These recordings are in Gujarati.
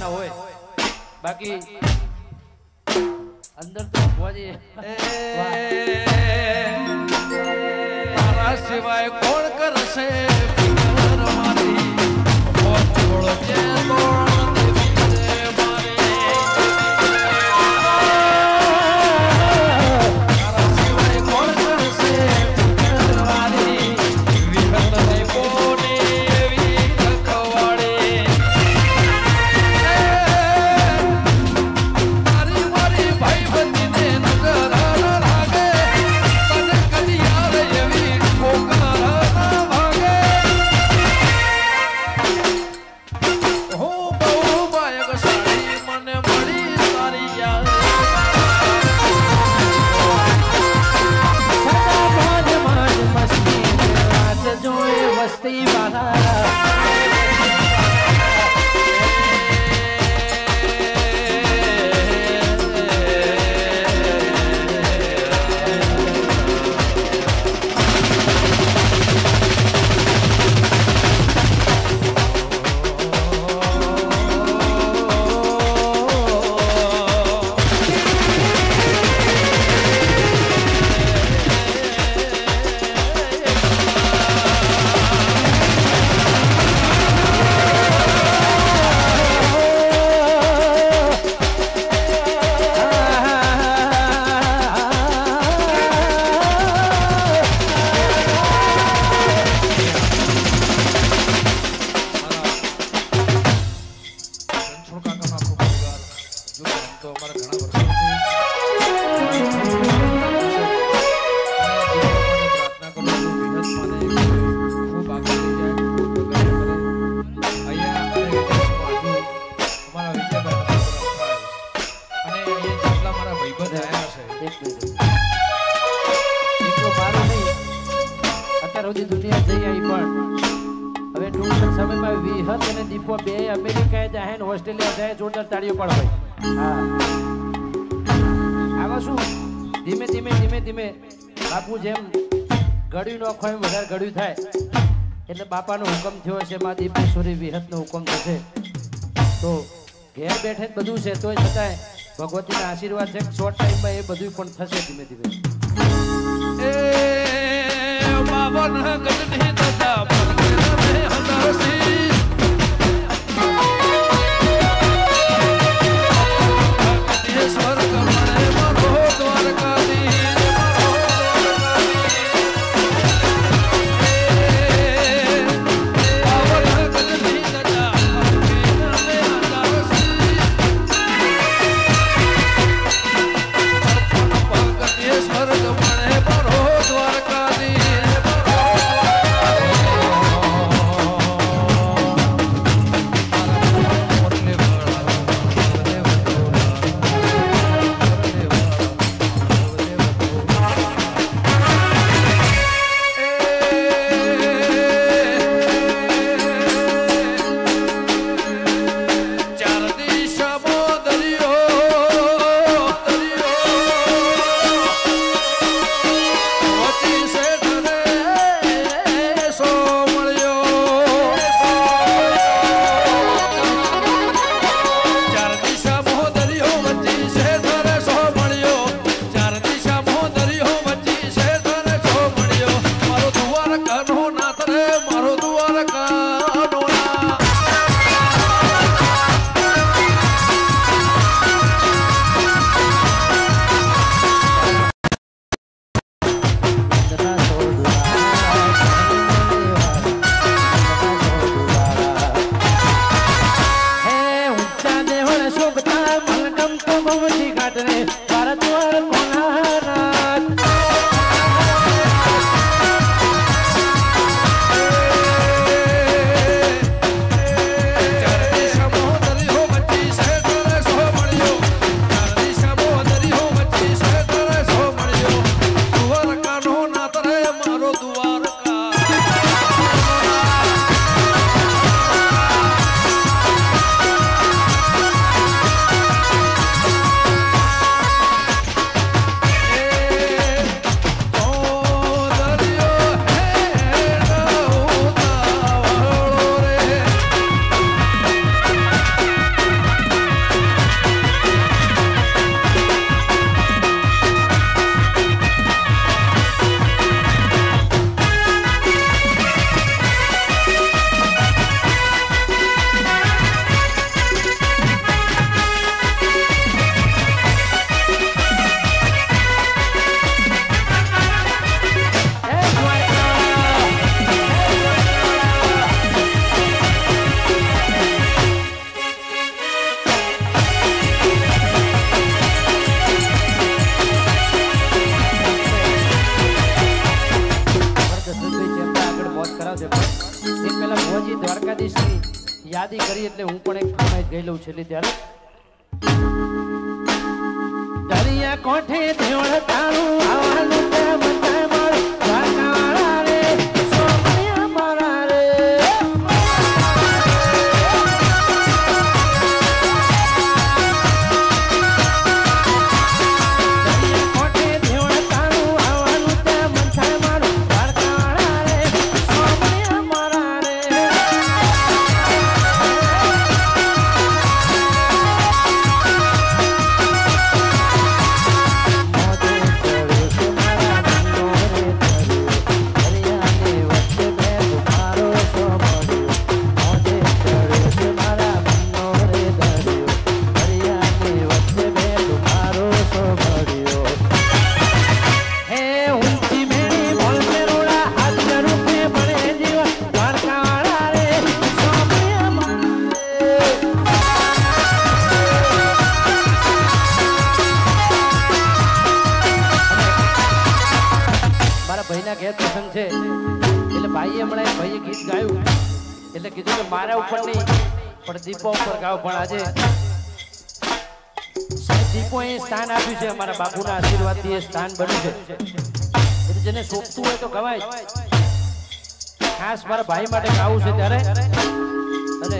મહેમાનના હોય. બાકી અંદર તો ભોજી તારા સિવાય કોણ કરશે? ફિકર મારી મોત એક અમારા ઘણા વર્ષો નહીં. અત્યાર સુધી દુનિયા જઈ પણ હવે ટૂંક સમયમાં વિહત અને દીપો બે અમેરિકાએ ને, ઓસ્ટ્રેલિયા જાય, જોરદાર તાળીઓ પણ હોય આમાં શું? ધીમે ધીમે ધીમે ધીમે. બાપુ જેમ ગળ્યું નોખો એમ વધારે ગળ્યું થાય. એટલે બાપાનો હુકમ થયો છે, મા દીપેશ્વરી વિહતનો હુકમ થશે. તો ઘેર બેઠે જ બધું છે, તોય છતાંય ભગવતીના આશીર્વાદ છે શોર્ટ ટાઈમમાં એ બધું પણ થશે ધીમે ધીમે. એ બાવન એટલે હું પણ એક ફરમાઈશ ગઈ લઉં છેલ્લી ત્યારે. દરિયા કોઠે ધ્યોળ ગાવ પણ આજે દીપોએ સ્થાન આપ્યું છે, અમારા બાપુના આશીર્વાદથી એ સ્થાન બન્યું છે. જેને શોભતું હોય તો ગવાય ખાસ મારા ભાઈ માટે ગાવું છે ત્યારે. અને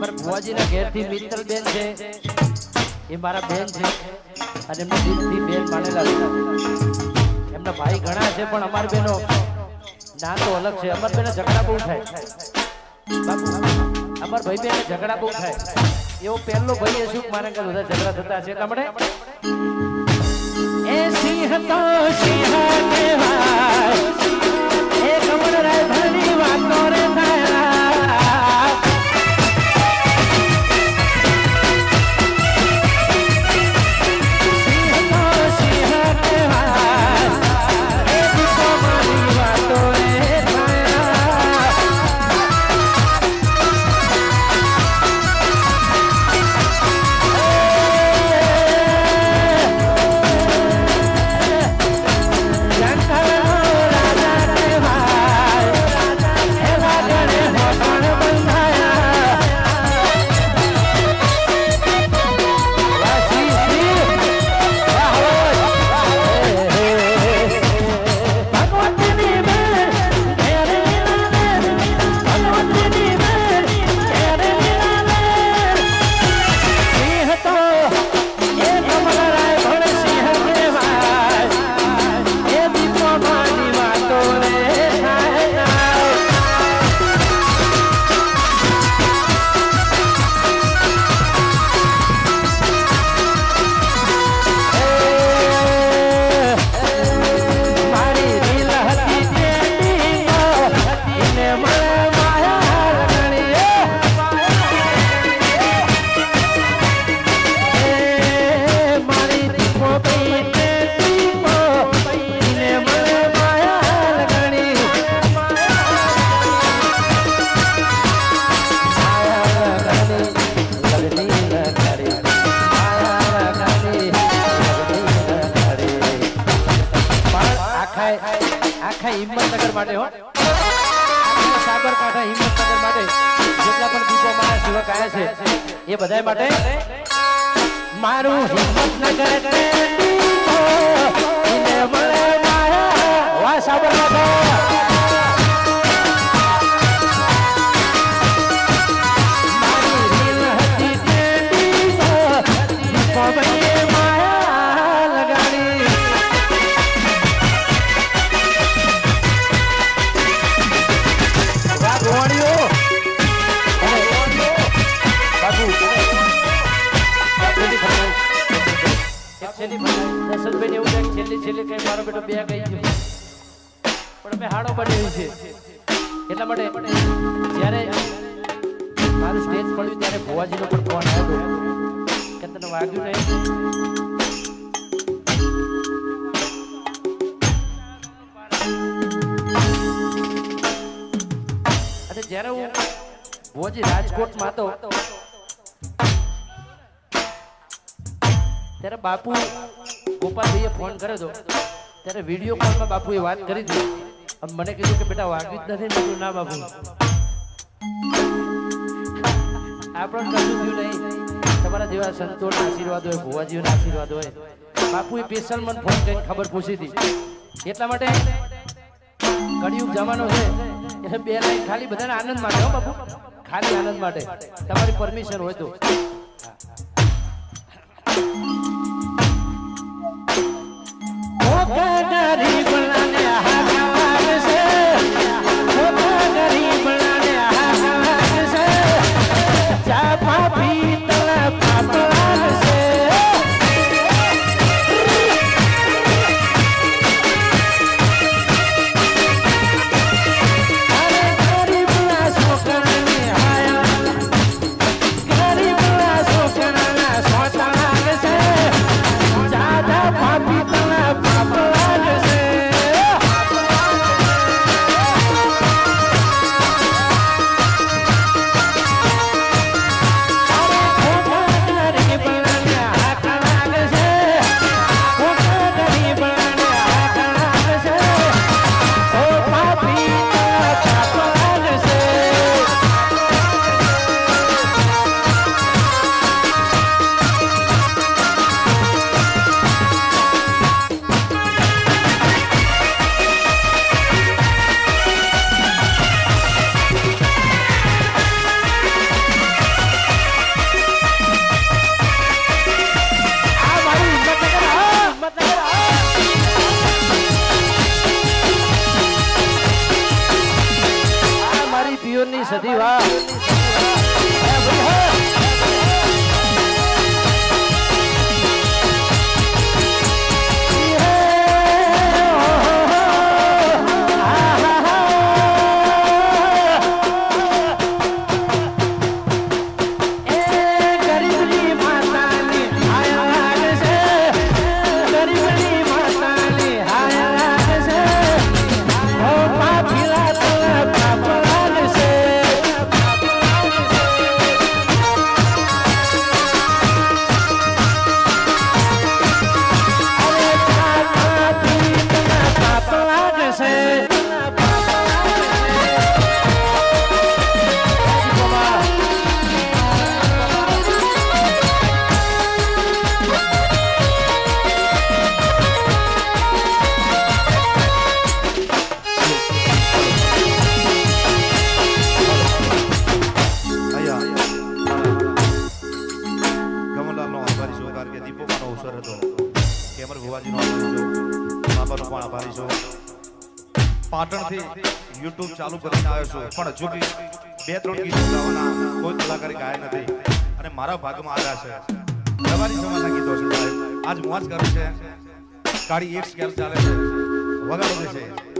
મારા ભુવાજીના ઘેરથી મિત્તલ બેન છે, એ મારા બેન છે, અને એમના દિલથી બેન માનેલા છે. એમના ભાઈ ઘણા છે, પણ અમાર બેનો ના તો અલગ છે. અમાર બેને ઝઘડા બહુ થાય. બાપુ અમાર ભાઈ બેને ઝઘડા બહુ થાય. એવો પહેલો ભાઈ શું મારે કે બધા ઝઘડા થતા છે તમને? એ સિંહ તો સિંહ કહેવાય હિંમતનગર માટે, હો. સાબરકાંઠા હિંમતનગર માટે જેટલા પણ દીપો મારા સેવક આવ્યા છે, એ બધાય માટે મારું હિંમતનગર સાબરકાંઠા. થાય છેલ્લી કઈ મારો બેટો બે ગઈ ગયો. પણ મેં હાડો બનેલું છે. એટલા માટે જ્યારે મારું સ્ટેજ પડ્યું ત્યારે ભુવાજીનો પણ ફોન આવ્યો કે તને વાગ્યું નહીં? અને જ્યારે હું ભોજી રાજકોટમાં હતો, ત્યારે બાપુ ગોપાલભાઈએ ફોન કર્યો હતો ત્યારે વીડિયો કોલમાં બાપુએ વાત કરી હતી. મને કીધું કે બેટા વાગ્યું જ નથી. મેં ના બાપુ. આપણો કશું થયું નહીં. તમારા જેવા સંતોના આશીર્વાદ હોય, ભુવાજીઓના આશીર્વાદ હોય. બાપુએ સ્પેશિયલ મને ફોન કરીને ખબર પૂછી હતી. એટલા માટે કળિયુગ જમાનો છે, એટલે બે લાઈન ખાલી બધાને આનંદ માટે, હો બાપુ. ખાલી આનંદ માટે. તમારી પરમિશન હોય તો. પિયોરની વાહ. અવસર હતો કેમર ભુવાજીનો બાબાનો પણ આભારી છું. પાટણથી યુટ્યુબ ચાલુ કરીને આવ્યો છું. પણ હજુ બી બે, ત્રણ ગીત ગાવાના કોઈ કલાકારી ગાયા નથી. અને મારા ભાગમાં આવ્યા છે. રવારી સમાજના ગીતો છે આજ મોજ કરે છે. ગાડી એક સ્કેલ ચાલે છે. વગાડે છે.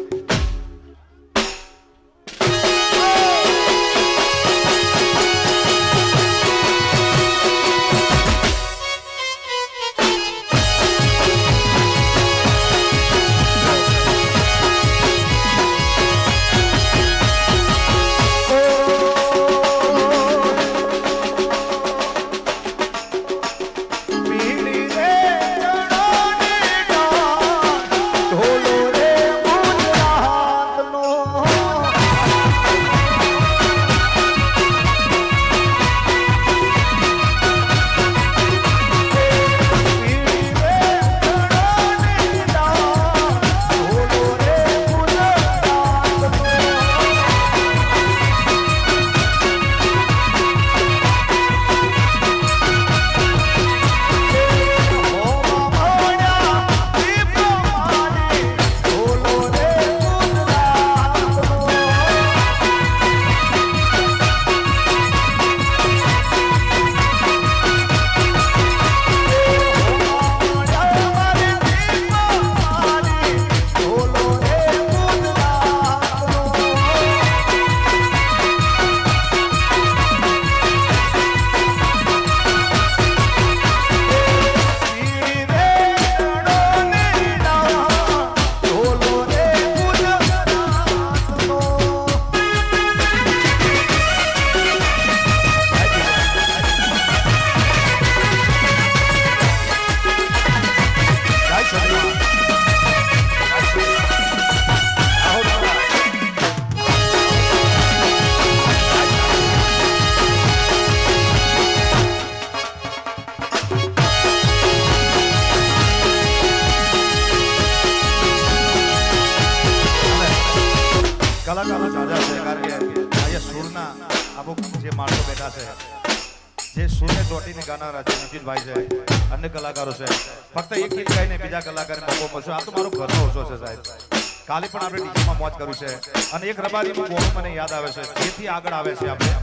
મુલાકાતો ઝાઝા છે, કારણ કે અહીંયા સુરના અમુક જે માણસો બેઠા છે, જે સુરને ચોટીને ગાનારા છે નિશ્ચિતભાઈ છે, અન્ય કલાકારો છે. ફક્ત એક ગીત ગાઈને બીજા કલાકારને મોકો મળશે. આ તો મારો ઘરનો ઓછો છે, સાહેબ. કાલે પણ આપણે ડીજેમાં મોજ કર્યું છે અને એક રબારીનું બોલું મને યાદ આવે છે. જેથી આગળ આવે છે આપણે.